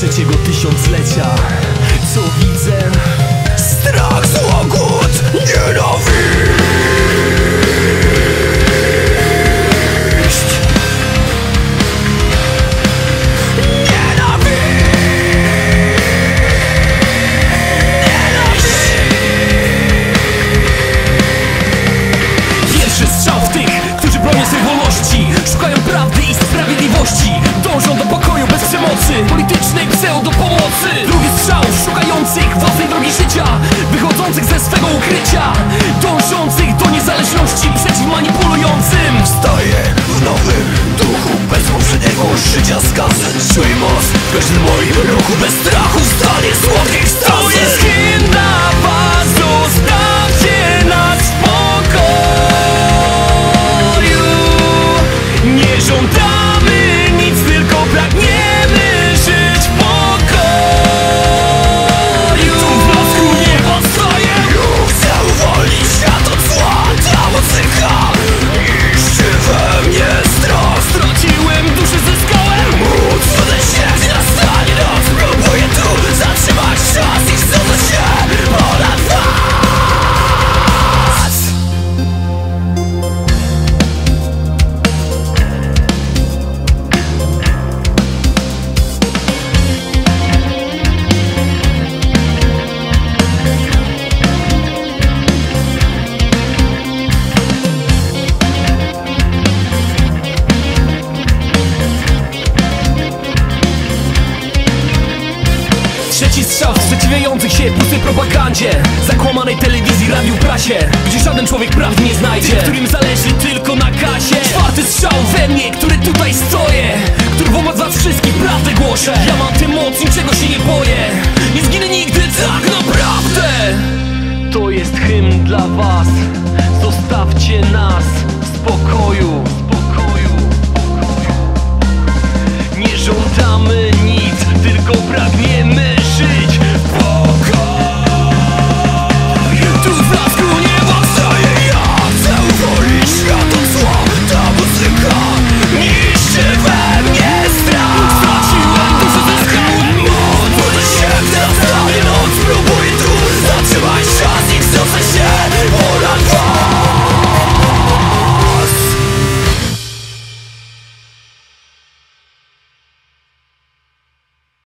trzeciego tysiąclecia. Co widzę? Strach, złogód, nienawiść Nienawiść. Nienawiść! Pierwszy strzał w tych, którzy bronią swej wolności. Szukają prawdy i sprawiedliwości. Dążą do pokoju bez przemocy. Politycznej wzywają do pomocy. Drugi strzał szukających własnej drogi życia Wychodzących ze swego ukrycia Dążących do niezależności przeciw manipulującym. Wstaję w nowym duchu bez poprzedniego życia skazy Czuj moc, każdy moim ruchu bez strachu Zdanie słodkich stacji sprzeciwiających się pustej propagandzie Zakłamanej telewizji, radiu, prasie Gdzie żaden człowiek prawdy nie znajdzie. Którym zależy tylko na kasie. Czwarty strzał we mnie, który tutaj stoję Który wobec was wszystkich prawdę głoszę. Ja mam tę moc, niczego się nie boję. Nie zginę nigdy, tak naprawdę. To jest hymn dla was. Zostawcie nas w spokoju